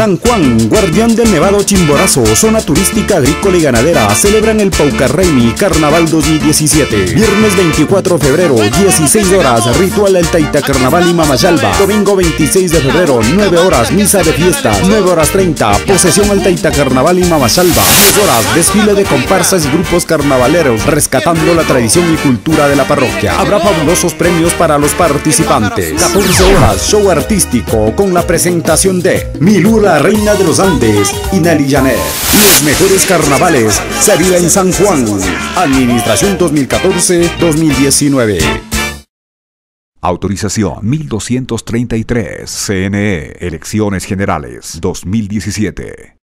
San Juan, guardián del Nevado Chimborazo, zona turística agrícola y ganadera, celebran el Paucarreimi Carnaval 2017. Viernes 24 de febrero, 16 horas, ritual El Taita Carnaval y Mamayalba. Domingo 26 de febrero, 9 horas, misa de fiesta, 9 horas 30, posesión El Taita Carnaval y Mamayalba. 10 horas, desfile de comparsas y grupos carnavaleros, rescatando la tradición y cultura de la parroquia. Habrá fabulosos premios para los participantes. 14 horas, show artístico con la presentación de Milú, la reina de los Andes Nelly Janet. Los mejores carnavales se viven en San Juan. Administración 2014-2019. Autorización 1233. CNE. Elecciones Generales 2017.